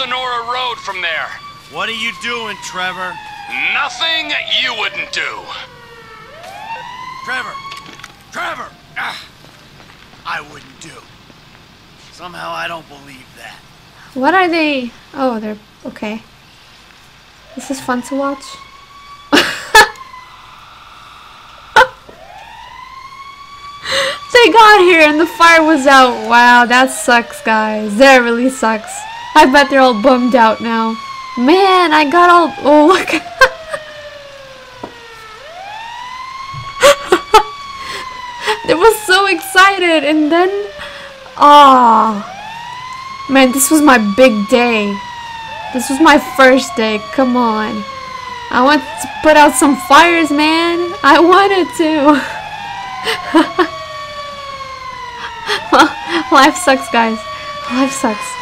Senora Road from there. What are you doing, Trevor? Nothing you wouldn't do. Trevor! Trevor! Ah, I wouldn't do. Somehow I don't believe that. What are they? Oh, they're okay. This is fun to watch. they got here and the fire was out. Wow, that sucks, guys. That really sucks. I bet they're all bummed out now. Man, I got all. Oh, look. they were so excited and then. Ah. Man, this was my big day. This was my first day. Come on. I want to put out some fires, man. I wanted to. Life sucks, guys. Life sucks.